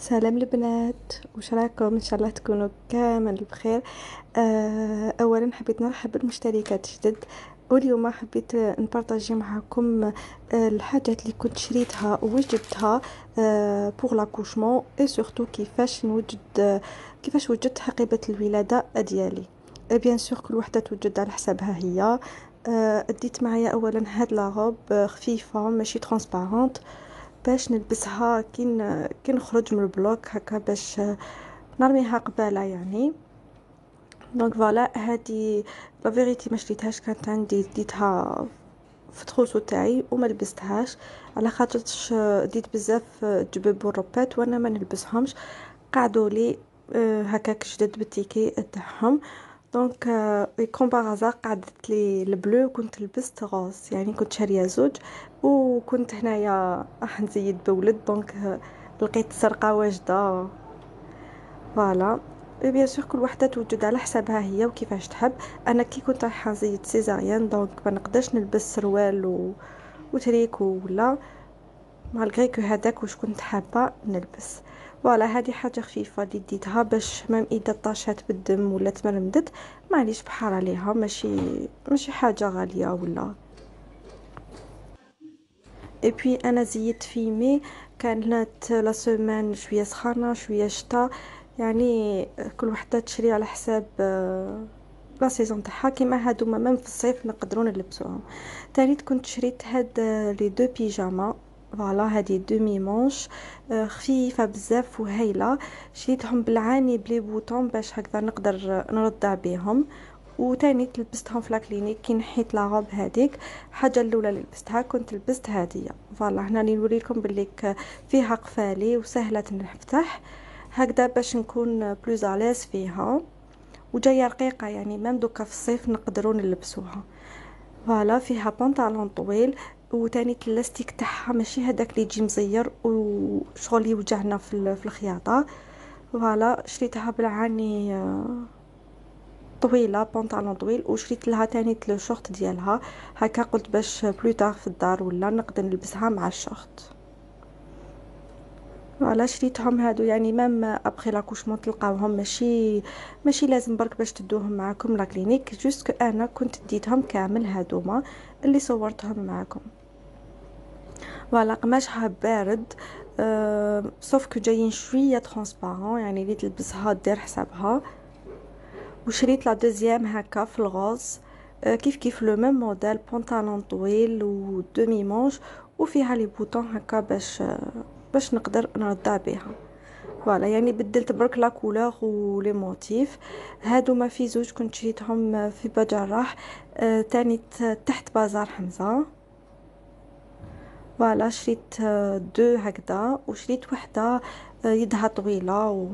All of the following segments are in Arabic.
سلام البنات وش رايكم إن شاء الله تكونوا كامل بخير. آه، اولا حبيت نرحب بالمشتركات جدد واليوم حبيت ن partager معكم آه، الحاجات اللي كنت شريتها وجبتها pour l'accouchement et surtout كيفاش نوجد كيفاش وجدت حقيبة الولادة ديالي. bien sûr كل وحدة توجد على حسابها هي. آه، أديت معايا اولا هاد la robe خفيفة ماشي transparente باش نلبسها كي كي نخرج من ال bloc هكا باش نرميها قبالة يعني. donc voilà هادي la vérité ما شريتهاش كانت عندي ديتها في ال trousseau تاعي وما لبستهاش. على خاطرش ديت بزاف جباب والروبات وأنا ما نلبسهمش. قعدوا لي آه، هكاك جدد بال ticket تاعهم donc comme par قعدت لي ال bleu كنت لبست rose يعني كنت شارية زوج وكنت هنايا راح نزيد بولد. donc لقيت سرقة واجدة. voilà bien sûr كل وحدة توجد على حسابها هي وكيفاش تحب. أنا كي كنت رايحة نزيد césarienne donc ما نقدرش نلبس سروال و... وتريكو ولا. malgré que هذاك واش كنت حابة نلبس. voilà هذه حاجة خفيفة اللي ديتها باش même اذا طاشات بالدم ولا تمرمدت معليش بحار عليها. ماشي ماشي حاجة غالية ولا. اي بي أنا زيدت في مي كانت la semaine شوية سخانة شوية شتا. يعني كل وحدة تشري على حساب la saison تاعها. كيما هادو même في الصيف نقدروا نلبسوهم. تاني كنت شريت هاد les deux pyjamas voilà هادي demi-manches خفيفة بزاف وهايلة. شريتهم بالعاني ب les boutons باش هكذا نقدر نرضع بيهم. وتاني لبستهم في la clinique كي نحيت la robe هذيك الحاجة الأولى اللي لبستها كنت لبست هادية. voilà هنا نوريكم بلي فيها قفالي وسهلة نفتح. هكذا باش نكون plus à l'aise فيها. وجاية رقيقة يعني même دوكا في الصيف نقدروا نلبسوها. voilà فيها بنطلون طويل. وتاني اللاستيك تاعها ماشي هذاك اللي يجي مزير وشغل يوجعنا في, في الخياطة. voilà شريتها بالعاني طويلة بنطلون طويل وشريت لها تاني le short ديالها. هكا قلت باش plus tard في الدار ولا نقدر نلبسها مع ال short. voilà شريتهم هادو؟ يعني même après l'accouchement تلقاوهم ماشي ماشي لازم برك باش تدوهم معاكم la clinique juste أنا كنت ديتهم كامل هادوما اللي صورتهم معاكم. voilà قماشها بارد أه sauf que جايين شوية transparent يعني اللي تلبسها دير حسابها. وشريت la deuxième هكا في ال rose أه كيف كيف le même modèle pantalon طويل و demi-manche وفيها les boutons هكا باش باش نقدر نرضع بها. voilà يعني بدلت برك la couleur les motifs. هادو ما في زوج كنت شريتهم في بجراح. أه تاني تحت بازار حمزة. voilà شريت deux هكذا وشريت وحدة يدها طويلة و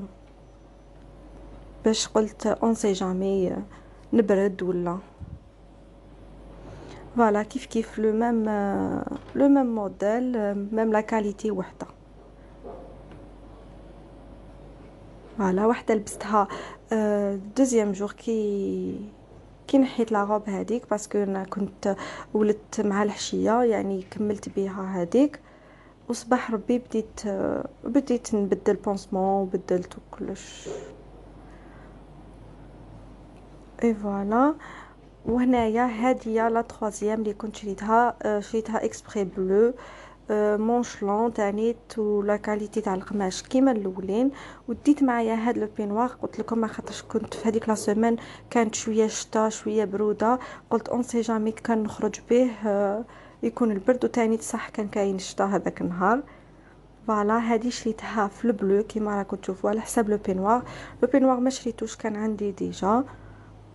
باش قلت on sait jamais نبرد ولا voilà كيف كيف le même le même modèle même la qualité وحدة. voilà وحده لبستها. deuxième jour كي كي نحيت la robe هذيك parce que أنا كنت ولدت مع العشية يعني كملت بها هذيك وصباح ربي بديت بديت نبدل pansement وبدلت كلش et voilà وهنايا هادية la troisième اللي كنت شريتها شريتها exprès bleu manches longues تانيت و la qualité تاع القماش. كيما الأولين وديت معايا هاد le peignoir قلت لكم خاطرش كنت في هذيك la semaine كانت شوية شتا شوية برودة. قلت on sait jamais كان نخرج به يكون البرد. وتاني صح كان كاين الشتا هذاك النهار. voilà هادي شريتها في ال bleu كيما راكم تشوفوا على حساب le peignoir le peignoir ما شريتوش كان عندي déjà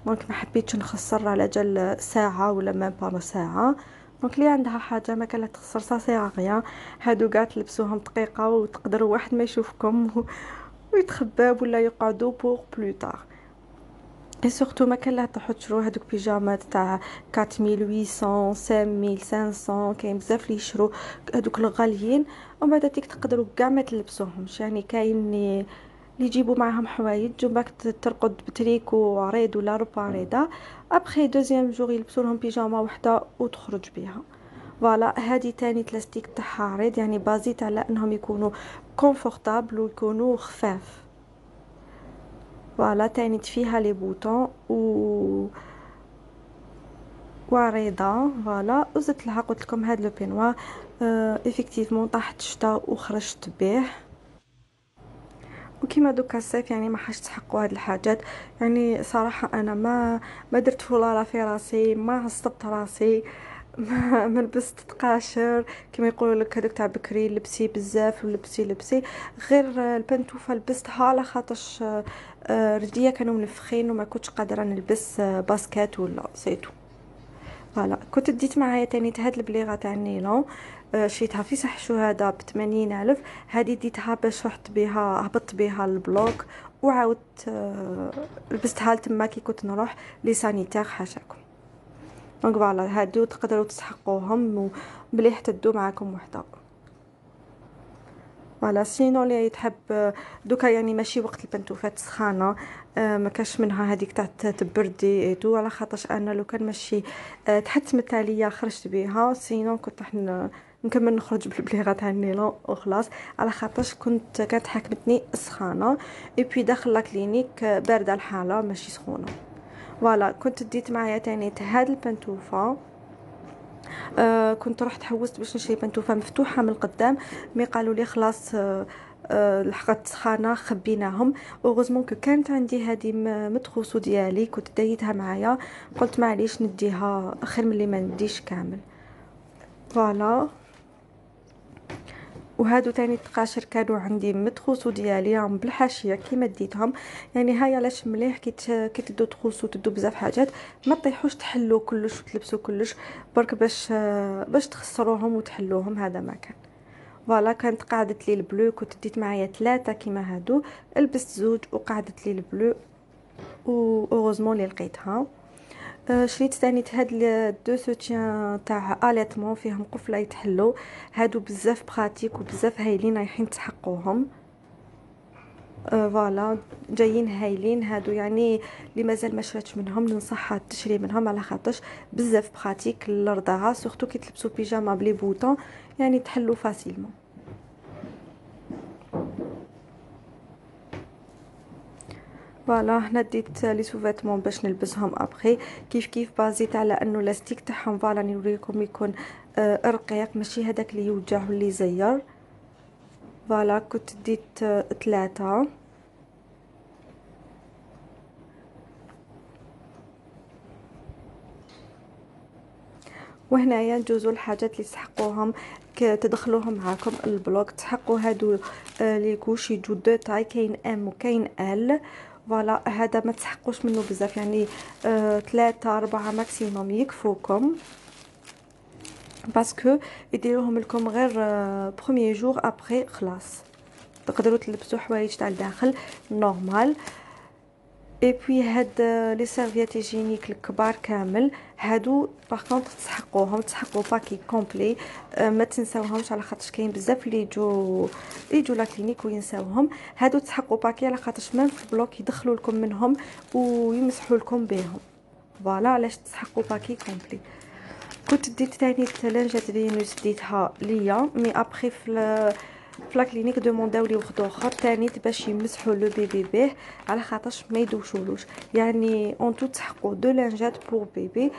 donc ما حبيتش نخسر على جال ساعة ولا ما با ساعة. donc اللي عندها حاجة ما كانت c'est rien هادو كاع تلبسوهم دقيقة وتقدروا واحد ما يشوفكم ويتخباب ولا يقعدوا pour plus tard et surtout ما كان لاه تشرو هذوك بيجامات تاع 4800 5500 كاين بزاف اللي يشرو. هذوك الغاليين ومن بعد تقدروا كاع ما تلبسوهمش. يعني كاين اللي يجيبوا معاهم حوايج بعد ترقد بتريكو عريض ولا روب عريضة. après deuxième jour يلبسوا لهم بيجاما وحدة وتخرج بها voilà هادي تاني تلاستيك تاعها عريض يعني بازيت على إنهم يكونوا confortables ويكونوا خفاف. voilà تاني فيها les boutons و وعريضة. voilà وزدت لها قلت لكم هاد le peignoir effectivement طاحت شتا وخرجت به. وكيما دوكا الصيف يعني ما راحش تسحقوا هاد الحاجات. يعني صراحة أنا ما ما درت فولاره في راسي ما عصبت راسي ما ما لبست تقاشر كما يقولوا لك هذوك تاع بكري لبسي بزاف ولبسي لبسي. غير البنتوفة لبستها على خاطرش آه، رجليا كانوا منفخين وما كنتش قادرة نلبس آه، baskets ولا c'est tout voilà. كنت ديت معايا تاني هاد البليغة تاع النيلون. شريتها في صح هذا بثمانين ألف. هذه ديتها باش رحت بها هبطت بها البلوك وعاودت لبستها لتما كي كنت نروح les sanitaires حاشاكم donc voilà هادو تقدروا تسحقوهم ومليح تدو معاكم وحده voilà sinon اللي يتحب دوكا يعني ماشي وقت البنتوفات سخانة آه ما كاش منها هذيك تاع تبردي et tout على خاطرش أنا لو كان ماشي آه تحتمت عليا خرجت بها sinon كنت راح نكمل نخرج بالبليغه تاع النيلون وخلاص على خاطرش كنت كانت حاكمتني السخانه إي بي داخل la clinique باردة الحالة ماشي سخونة. voilà كنت ديت معايا تاني هاد البنتوفة. آه كنت رحت حوست باش نشري بنتوفة مفتوحة من القدام. mais قالوا لي خلاص آه آه لحقت سخانة خبيناهم. heureusement que كانت عندي هذه م trousseau ديالي كنت دايتها معايا. قلت معليش نديها خير ملي ما نديش كامل. voilà. وهادو تاني التقاشر كانوا عندي م trousseau ديالي بالحاشية كيما ديتهم. يعني هاي علاش مليح كي تدو trousseau تدو بزاف حاجات ما تطيحوش تحلو كلش وتلبسو كلش برك باش باش تخسروهم وتحلوهم هذا ما كان. voilà كانت قعدت لي ال bleu كنت ديت معايا ثلاثة كيما هادو لبست زوج وقعدت لي ال bleu و heureusement لي لقيتها. شريت ثاني هاد deux soutiens تاع allaitement فيهم قفلة يتحلو. هادو بزاف pratiques وبزاف هايلين رايحين تسحقوهم. آه، voilà جايين هايلين. هادو يعني اللي مازال ما شراتش منهم ننصحها تشري منهم على خاطرش بزاف pratiques للرضاعة surtout كي تلبسوا بيجاما ب les boutons يعني تحلو facilement. voilà هنا ديت les sous-vêtements باش نلبسهم أبخي. كيف كيف؟ بازيت على أنه لاستيك تاعهم voilà نوريكم يكون آه رقيق ماشي هذاك اللي يوجع واللي يزير voilà كنت ديت آه ثلاثة. وهنايا نجوزو الحاجات اللي تسحقوهم تدخلوهم معاكم ال bloc. تحقوا هادو آه les couches يجو deux tailles كاين M وكاين L. voilà هذا ما تسحقوش منه بزاف. يعني ثلاثة أربعة maximum يكفوكم. parce que يديروهم لكم غير آه premier jour après خلاص تقدروا تلبسوا حوايج تاع الداخل normal et puis هاد les serviettes hygiéniques الكبار كامل هادو par contre تسحقوهم تسحقوا paquet complet ما تنساوهمش على خاطرش كاين بزاف اللي يجوا يجوا la clinique وينساوهم هادو تسحقوا paquet على خاطرش même في ال bloc يدخلوا لكم منهم ويمسحوا لكم بهم voilà علاش تسحقوا paquet complet كنت ديت ثاني lingettes Venus ديتها ليا mais après في في la clinique دومونداو لي وخد آخر تاني باش يمسحوا le bébé بيه على خاطرش ما يدوشولوش. يعني en tout تحقوا deux lingettes pour bébé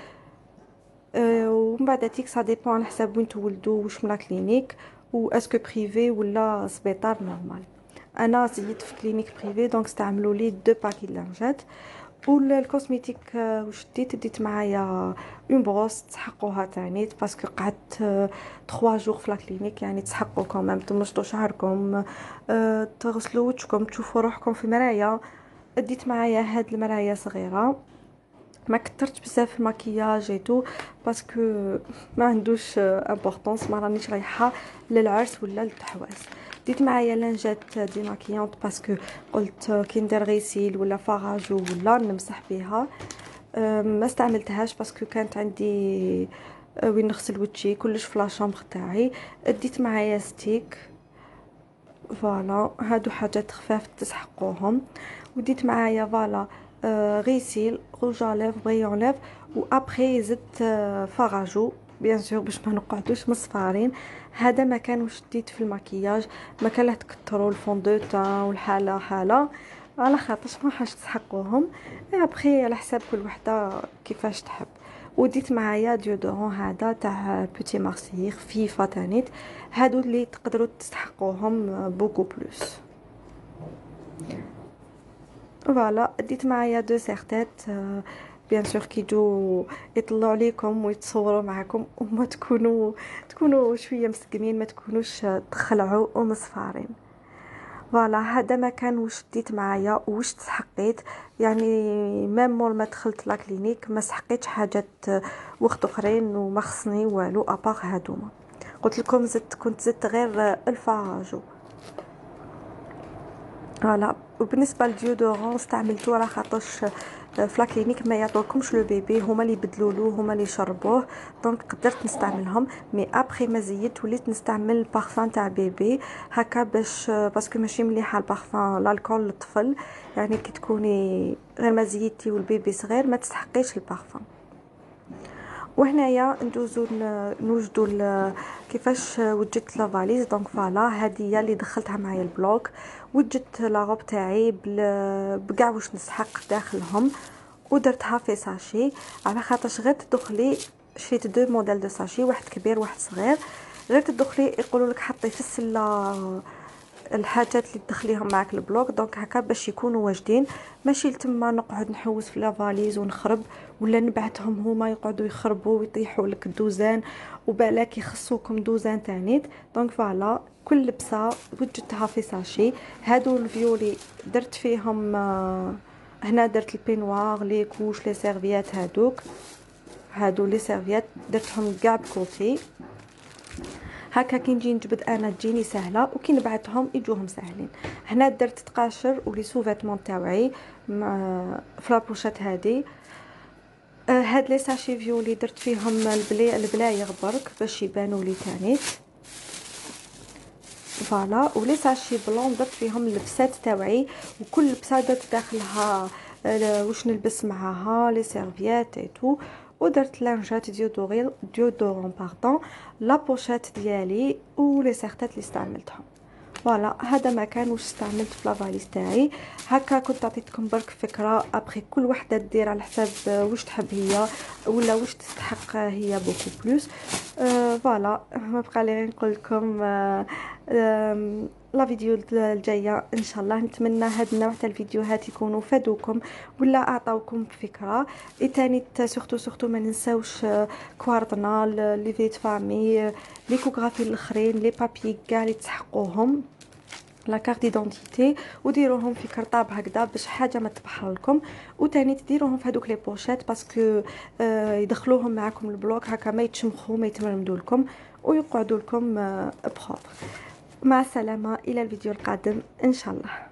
ومن بعد تيك ça dépend على حساب وين تولدوا واش من la clinique و est-ce que privée ولا سبيطار normal أنا زيدت في clinique privée donc استعملوا les deux paquets lingettes واش ديت ديت معايا une brosse تسحقوها تاني parce que قعدت 3 jours في la clinique يعني تسحقوا quand même تمشطوا شعركم تغسلوا وجهكم تشوفوا روحكم في المرايه ديت معايا هاد المرايه صغيرة. ما كثرتش بزاف ال maquillage et tout parce que ما عندوش importance ما رانيش رايحة للعرس ولا للتحواس. ديت معايا lingettes démaquillantes parce que قلت كي ندير ricil ولا fard à joues ولا نمسح بها ما استعملتهاش parce que كانت عندي وين نغسل وجهي كلش في la chambre تاعي. ديت معايا stick. voilà هادو حاجات خفاف تسحقوهم. وديت معايا فوالا غيسيل روج ليف بريون ليف و ابري زدت فاراجو بيان سور باش ما نقعدوش مصفارين. هذا ما كان ديت في المكياج. ما كان له تكثروا تان والحالة حالة. على خاطرش ما حاش تسحقوهم ابخي على حساب كل وحدة كيفاش تحب. وديت معايا ديودورون هذا تاع بوتي مارسيير خفيفه تانيت. هادو اللي تقدروا تستحقوهم بوكو بلوس. voilà ديت معايا deux serre-têtes bien sûr كيجو يطلعوا عليكم ويتصوروا معكم وما تكونوا تكونوا شوية مسكمين ما تكونوش تخلعوا ومصفارين voilà هذا ما كان واش ديت معايا واش تحقيت يعني même مور ما دخلت la clinique ما سحقيتش حاجات وقت اخرين وما خصني والو à part هادوما قلت لكم زدت كنت زدت غير ال fard à joues voilà وبالنسبه لل déodorant استعملته على خاطرش في la clinique ما يعطوكمش le bébé هما اللي يبدلولو هما اللي يشربوه donc قدرت نستعملهم mais après ما زيدت وليت نستعمل البارفان تاع bébé هكا باش parce que ماشي مليحه ال parfum alcool للطفل يعني كي تكوني غير ما زيدتي وال bébé صغير ما تستحقيش البارفان وهنايا ندوزو نوجدو كيفاش وجدت la valise. donc voilà هذه اللي دخلتها معايا ال bloc. وجدت la robe تاعي بكاع واش نسحق داخلهم ودرتها في sachet. على خاطرش غير تدخلي شريت deux modèles de sachets واحد كبير واحد صغير. غير تدخلي يقولوا لك حطي في السلة الحاجات اللي تدخليهم معك ال bloc. donc هكا باش يكونوا واجدين. ماشي لتما نقعد نحوس في la valise ونخرب ولا نبعثهم هما يقعدوا يخربوا ويطيحوا لك الدوزان وبالك يخصوكم دوزان تانيت donc voilà كل لبسة وجدتها في sachet. هادو ال violet درت فيهم آه، هنا درت ال peignoir les couches les serviettes هادوك. هادو les serviettes درتهم كاع ب côté هكا كي نجي نجبد أنا تجيني سهلة وكي نبعثهم يجوهم ساهلين هنا درت تقاشر و les sous-vêtements تاوعي في la pochette هادي. آه هاد les sachets violets درت فيهم البلي البلايغ برك باش يبانوا لي تانيت voilà. و les sachets blancs درت فيهم اللبسات تاوعي وكل لبسة درت داخلها آه واش نلبس معاها les serviettes et tout ودرت lingettes ديودوريل déodorant pardon la pochette ديالي و les serre-têtes اللي استعملتهم. voilà هذا ما كان واش استعملت في la valise تاعي. هكا كنت عطيتكم برك فكرة ابخي كل وحدة دير على حساب واش تحب هي ولا واش تستحق هي beaucoup plus فوالا ما بقى لي غير نقول لكم لا فيديو الجاية إن شاء الله. نتمنى هاد النوع تاع الفيديوهات يكونوا فادوكم ولا أعطاوكم فكرة. اي تاني سورتو سورتو ما ننساوش كواردنال لي فيت فامي لي كوغرافي الأخرين لي بابي كاع اللي تسحقوهم لا كارت ديدونتيتي وديروهم في كرطاب هكذا باش حاجة ما تبحر لكم وتاني تديروهم في هذوك لي بوشيت باسكو آه يدخلوهم معكم البلوك هكا ما يتشمخوا ما يتمرمدوا لكم ويقعدوا لكم آه بخوف مع السلامة إلى الفيديو القادم إن شاء الله.